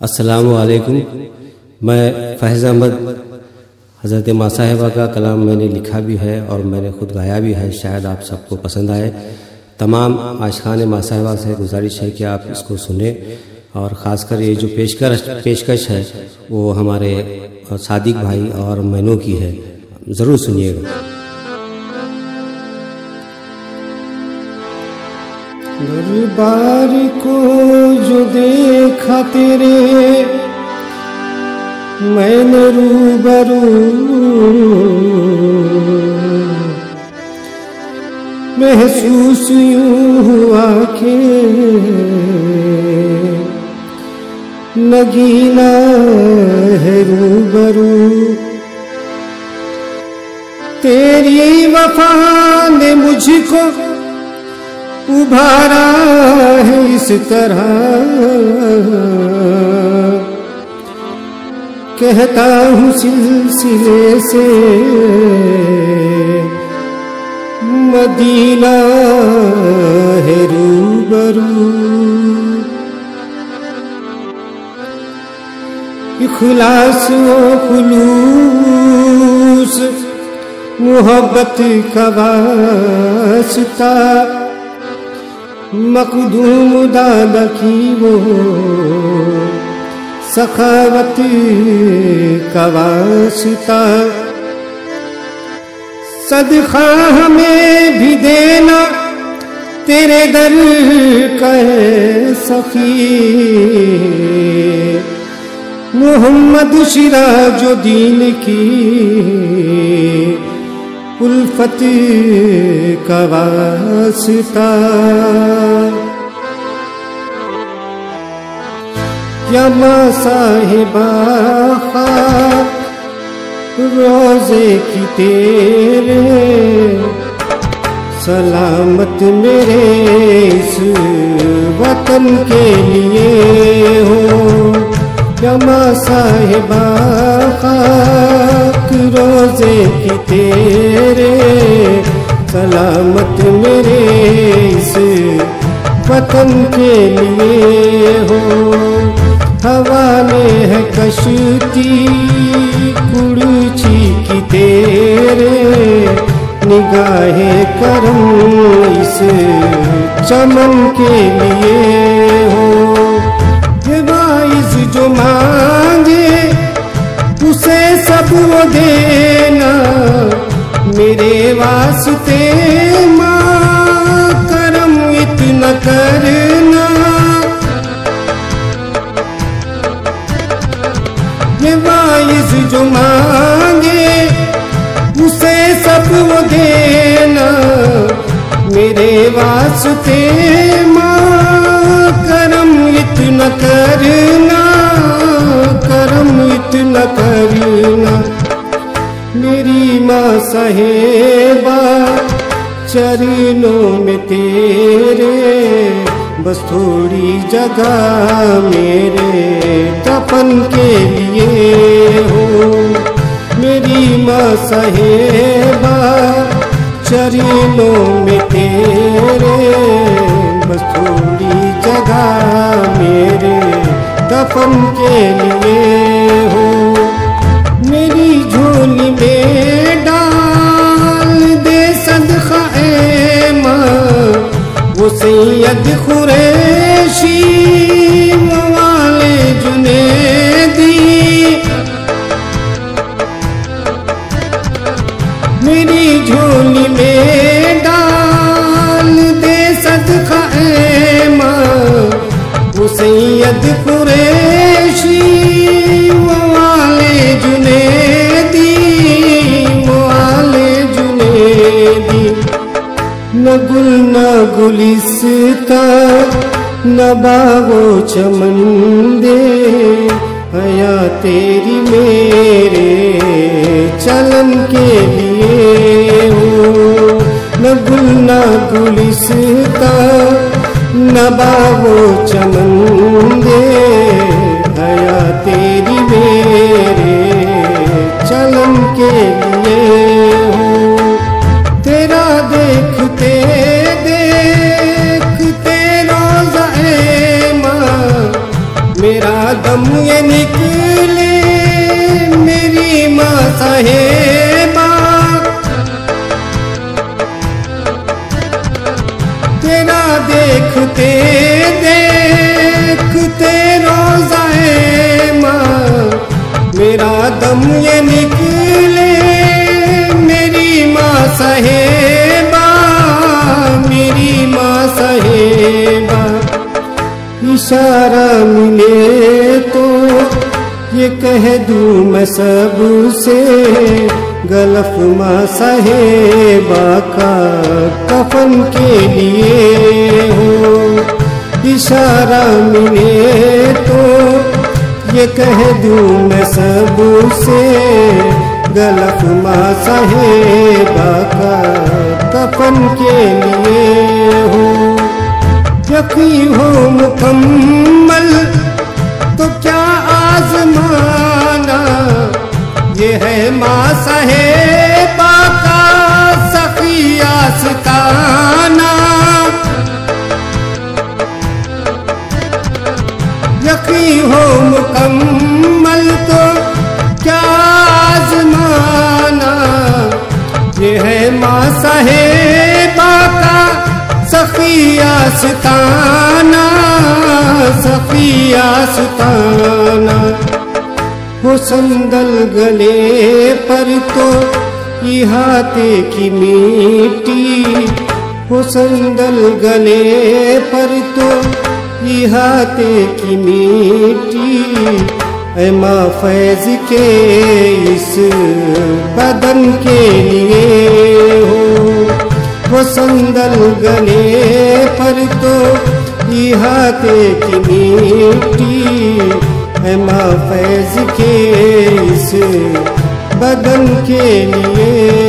असलकुम मैं फैज़ अहमद, हज़रत माँ साहिबा का कलाम मैंने लिखा भी है और मैंने ख़ुद गाया भी है, शायद आप सबको पसंद आए। तमाम आशखान माँ साहिबा से गुजारिश है कि आप इसको सुने और ख़ासकर ये जो पेशकर पेशकश है, वो हमारे सादिक भाई और मैनों की है। ज़रूर सुनिएगा। दरबार को जो देखा तेरे, मैंने रूबरू। महसूस यूँ हुआ के नगीना है रूबरू। तेरी वफा ने मुझको उभारा है इस तरह। कहता हूँ सिलसिले से, मदीना है रूबरू। इखलास खुलूस, मोहब्बत का वास्ता मखदूम दादा वो सखावत का सदखा हमें भी देना, तेरे दर कहे सखी। मोहम्मद दीन की साहिबा रोजे की तेरे सलामत मेरे इस वतन के लिए हो। साहिबा खाक रोज़े की तेरे सलामत मेरे इस वतन के लिए हो। हवाले है कश्ती, कुड़ची की तेरे निगाहे करम इस चमन के लिए देना, मेरे वास्ते माँ करम इतना करना। ये वाइज जो मांगे, उसे सब वो देना, मेरे वास्ते माँ करम इतना करना। साहेबा, चरणों में तेरे, बस थोड़ी जगह मेरे, तपन के लिए हो। मेरी माँ साहेबा, चरणों में तेरे, बस थोड़ी जगह मेरे दफन के लिए मेरी झोली में डाल दे सदखा ए माँ वो सैयद कुरैशी वाले जुनेदी वाले जुनेदी न गुल न गुलिस्ता न बागो चमन दे, हया तेरी मेरे चलन के लिए। न गुलिस्ता न बागो चमन दे। हया तेरी मेरे चलन के लिए हो। तेरा देखते देखते रोजा मेरा दम ये निकले इशारा मिले तो ये कह दूँ मैं सबसे, गलफ माँ साहेबा का कफन के लिए हो। इशारा मिले तो ये कह दूँ मैं सबसे, गलफ माँ साहेबा का कफन के लिए यकी हो मुकम्मल सखिया सताना सखिया सताना। हो संदल गले पर तो इहाते की मिट्टी हो संदल गले पर तो इहाते की मिट्टी ऐ माँ फैज के इस बदन के लिए हो। वो संदल गले पर तो इहाते की मिट्टी है माँ फैज के इस बदन के लिए।